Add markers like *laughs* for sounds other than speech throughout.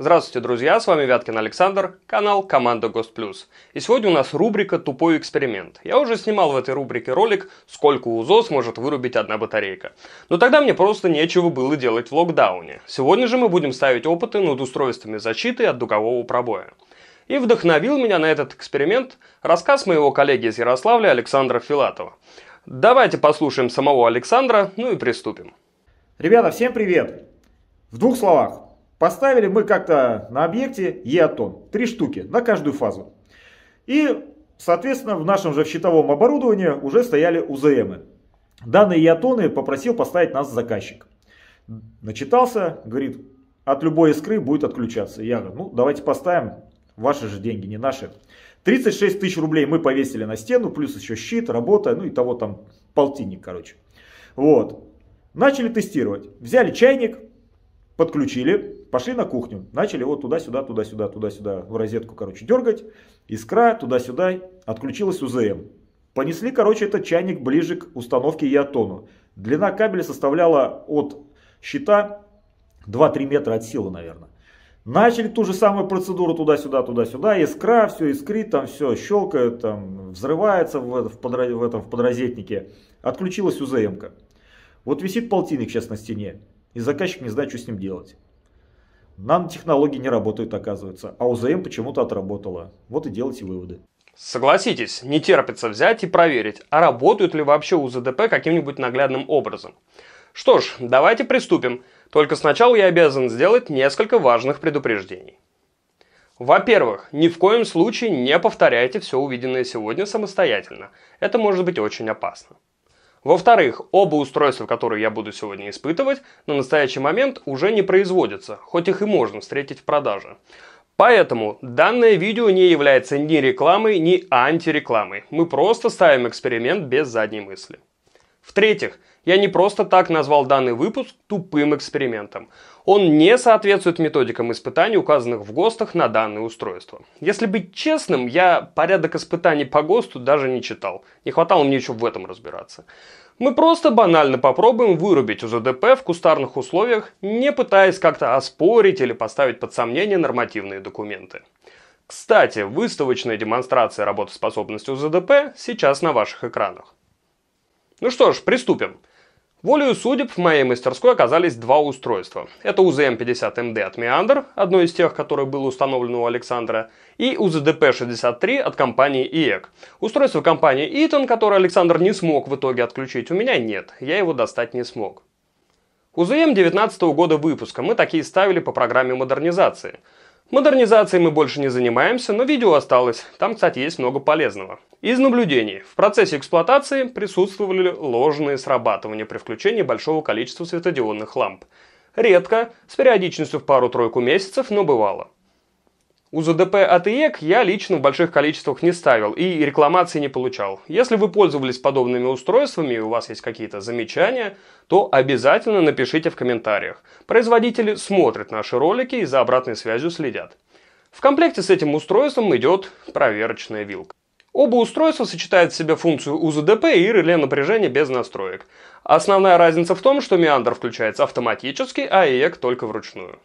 Здравствуйте, друзья, с вами Вяткин Александр, канал Команда Гост Плюс. И сегодня у нас рубрика «Тупой эксперимент». Я уже снимал в этой рубрике ролик «Сколько УЗО сможет вырубить одна батарейка». Но тогда мне просто нечего было делать в локдауне. Сегодня же мы будем ставить опыты над устройствами защиты от дугового пробоя. И вдохновил меня на этот эксперимент рассказ моего коллеги из Ярославля Александра Филатова. Давайте послушаем самого Александра, ну и приступим. Ребята, всем привет! В двух словах. Поставили мы как-то на объекте ЕАТОН. Три штуки на каждую фазу. И, соответственно, в нашем же щитовом оборудовании уже стояли УЗМы. Данные ЕАТОНы попросил поставить нас заказчик. Начитался, говорит, от любой искры будет отключаться. Я говорю, ну давайте поставим, ваши же деньги, не наши. 36 тысяч рублей мы повесили на стену, плюс еще щит, работа, ну и того там полтинник, короче. Вот. Начали тестировать. Взяли чайник, подключили, пошли на кухню, начали вот туда-сюда, туда-сюда, туда-сюда, в розетку, короче, дергать, искра, туда-сюда, отключилась УЗМ. Понесли, короче, этот чайник ближе к установке Ятону. Длина кабеля составляла от щита 2-3 метра от силы, наверное. Начали ту же самую процедуру туда-сюда, туда-сюда, искра, все искрит, там все щелкает, там взрывается в, в, подро, в этом в подрозетнике. Отключилась УЗМ-ка. Вот висит полтинник сейчас на стене. И заказчик не знает, что с ним делать. Нанотехнологии не работают, оказывается, а УЗМ почему-то отработала. Вот и делайте выводы. Согласитесь, не терпится взять и проверить, а работают ли вообще УЗДП каким-нибудь наглядным образом. Что ж, давайте приступим. Только сначала я обязан сделать несколько важных предупреждений. Во-первых, ни в коем случае не повторяйте все увиденное сегодня самостоятельно. Это может быть очень опасно. Во-вторых, оба устройства, которые я буду сегодня испытывать, на настоящий момент уже не производятся, хоть их и можно встретить в продаже. Поэтому данное видео не является ни рекламой, ни антирекламой. Мы просто ставим эксперимент без задней мысли. В-третьих, я не просто так назвал данный выпуск тупым экспериментом. Он не соответствует методикам испытаний, указанных в ГОСТах на данное устройство. Если быть честным, я порядок испытаний по ГОСТу даже не читал. Не хватало мне еще в этом разбираться. Мы просто банально попробуем вырубить УЗДП в кустарных условиях, не пытаясь как-то оспорить или поставить под сомнение нормативные документы. Кстати, выставочная демонстрация работоспособности УЗДП сейчас на ваших экранах. Ну что ж, приступим. Волею судеб в моей мастерской оказались два устройства. Это УЗМ-50МД от Meander, одно из тех, которое было установлено у Александра, и УЗДП-63 от компании IEC. Устройство компании Eaton, которое Александр не смог в итоге отключить, у меня нет, я его достать не смог. УЗМ 19 года выпуска мы такие ставили по программе модернизации – Модернизацией мы больше не занимаемся, но видео осталось. Там, кстати, есть много полезного. Из наблюдений. В процессе эксплуатации присутствовали ложные срабатывания при включении большого количества светодиодных ламп. Редко, с периодичностью в пару-тройку месяцев, но бывало. УЗДП от ИЭК я лично в больших количествах не ставил и рекламации не получал. Если вы пользовались подобными устройствами и у вас есть какие-то замечания, то обязательно напишите в комментариях. Производители смотрят наши ролики и за обратной связью следят. В комплекте с этим устройством идет проверочная вилка. Оба устройства сочетают в себе функцию УЗДП и реле напряжения без настроек. Основная разница в том, что Meander включается автоматически, а ИЭК только вручную.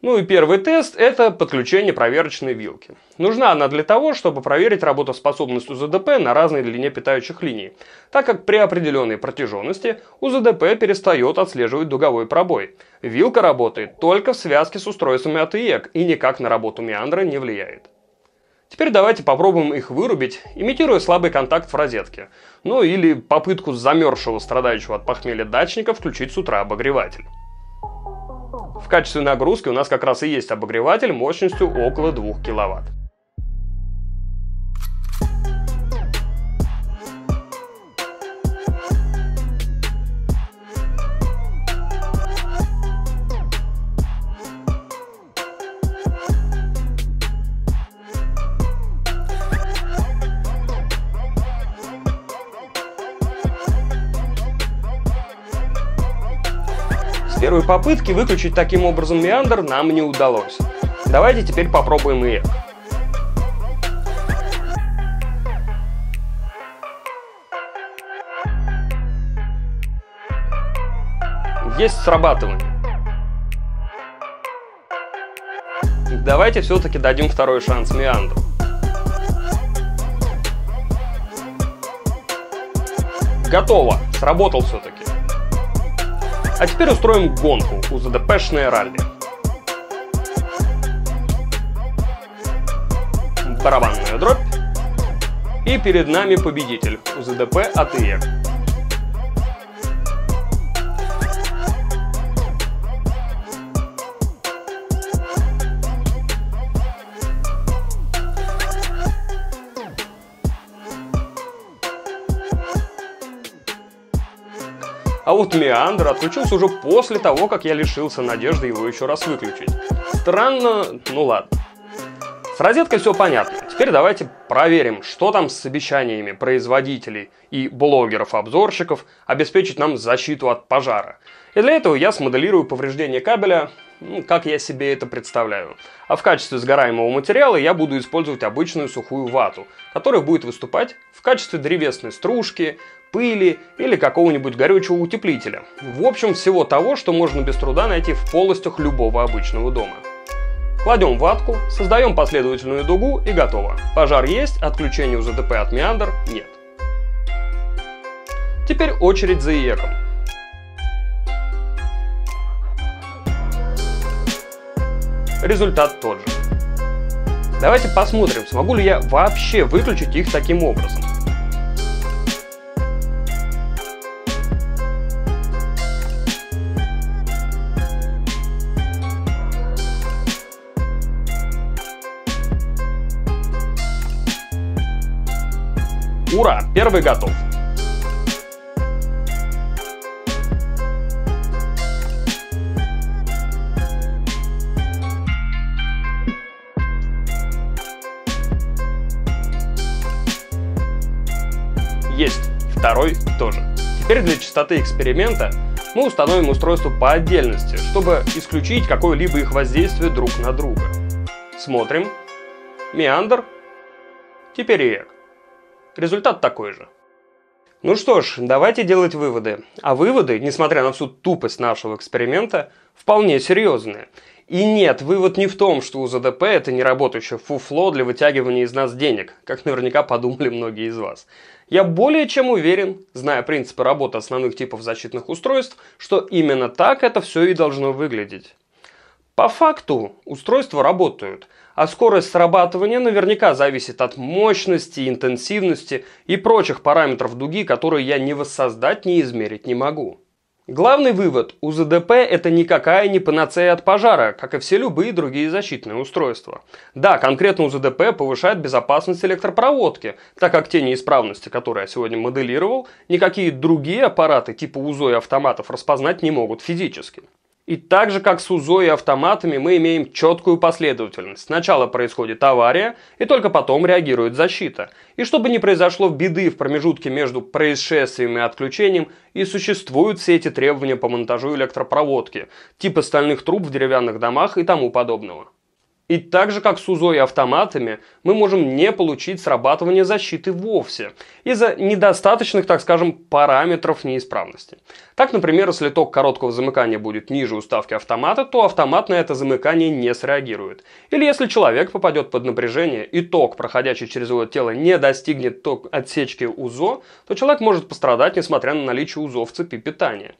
Ну и первый тест – это подключение проверочной вилки. Нужна она для того, чтобы проверить работоспособность УЗДП на разной длине питающих линий, так как при определенной протяженности УЗДП перестает отслеживать дуговой пробой. Вилка работает только в связке с устройствами от ИЭК и никак на работу меандра не влияет. Теперь давайте попробуем их вырубить, имитируя слабый контакт в розетке. Ну или попытку замерзшего страдающего от похмелья датчика включить с утра обогреватель. В качестве нагрузки у нас как раз и есть обогреватель мощностью около 2 киловатт. Первой попытки выключить таким образом меандр нам не удалось. Давайте теперь попробуем и это. Есть срабатывание. давайте все-таки дадим второй шанс Меандру. Готово, сработал все-таки. А теперь устроим гонку у ЗДПшной ралли. Барабанная дробь. И перед нами победитель УЗДП АТЕК. А вот Меандр отключился уже после того, как я лишился надежды его еще раз выключить. Странно, ну ладно. С розеткой все понятно. Теперь давайте проверим, что там с обещаниями производителей и блогеров-обзорщиков обеспечить нам защиту от пожара. И для этого я смоделирую повреждение кабеля, ну, как я себе это представляю. А в качестве сгораемого материала я буду использовать обычную сухую вату, которая будет выступать в качестве древесной стружки, пыли или какого-нибудь горючего утеплителя. В общем, всего того, что можно без труда найти в полостях любого обычного дома. Кладем ватку, создаем последовательную дугу и готово. Пожар есть, отключение УЗДП от Меандр нет. Теперь очередь за ИЭКом. Результат тот же. Давайте посмотрим, смогу ли я вообще выключить их таким образом. Ура! Первый готов. Есть. Второй тоже. Теперь для чистоты эксперимента мы установим устройство по отдельности, чтобы исключить какое-либо их воздействие друг на друга. Смотрим. Меандр. Теперь ИЭК. Результат такой же. Ну что ж, давайте делать выводы. А выводы, несмотря на всю тупость нашего эксперимента, вполне серьезные. И нет, вывод не в том, что УЗДП это не работающее фуфло для вытягивания из нас денег, как наверняка подумали многие из вас. Я более чем уверен, зная принципы работы основных типов защитных устройств, что именно так это все и должно выглядеть. По факту устройства работают, а скорость срабатывания наверняка зависит от мощности, интенсивности и прочих параметров дуги, которые я ни воссоздать, ни измерить не могу. Главный вывод – УЗДП – это никакая не панацея от пожара, как и все любые другие защитные устройства. Да, конкретно УЗДП повышает безопасность электропроводки, так как те неисправности, которые я сегодня моделировал, никакие другие аппараты типа УЗО и автоматов распознать не могут физически. И так же, как с УЗО и автоматами, мы имеем четкую последовательность. Сначала происходит авария, и только потом реагирует защита. И чтобы не произошло беды в промежутке между происшествием и отключением, и существуют все эти требования по монтажу электропроводки, типа стальных труб в деревянных домах и тому подобного. И так же, как с УЗО и автоматами, мы можем не получить срабатывание защиты вовсе, из-за недостаточных, так скажем, параметров неисправности. Так, например, если ток короткого замыкания будет ниже уставки автомата, то автомат на это замыкание не среагирует. Или если человек попадет под напряжение и ток, проходящий через его тело, не достигнет ток отсечки УЗО, то человек может пострадать, несмотря на наличие УЗО в цепи питания.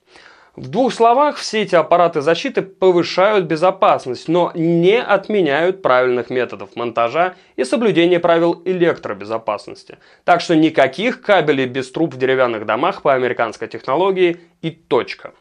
В двух словах, все эти аппараты защиты повышают безопасность, но не отменяют правильных методов монтажа и соблюдения правил электробезопасности. Так что никаких кабелей без труб в деревянных домах по американской технологии и точка.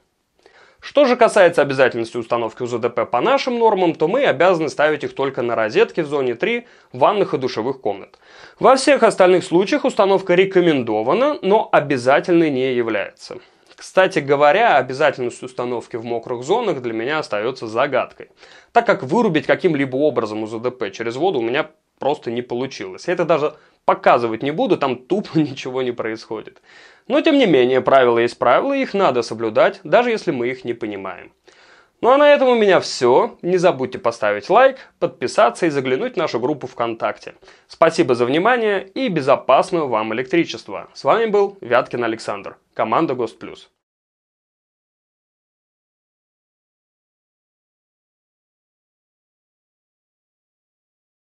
Что же касается обязательности установки УЗДП по нашим нормам, то мы обязаны ставить их только на розетки в зоне 3 ванных и душевых комнат. Во всех остальных случаях установка рекомендована, но обязательной не является. Кстати говоря, обязательность установки в мокрых зонах для меня остается загадкой, так как вырубить каким-либо образом УЗДП через воду у меня просто не получилось. Я это даже показывать не буду, там тупо *laughs* ничего не происходит. Но тем не менее, правила есть правила, их надо соблюдать, даже если мы их не понимаем. Ну а на этом у меня все. Не забудьте поставить лайк, подписаться и заглянуть в нашу группу ВКонтакте. Спасибо за внимание и безопасного вам электричества. С вами был Вяткин Александр, команда ГОСТ+.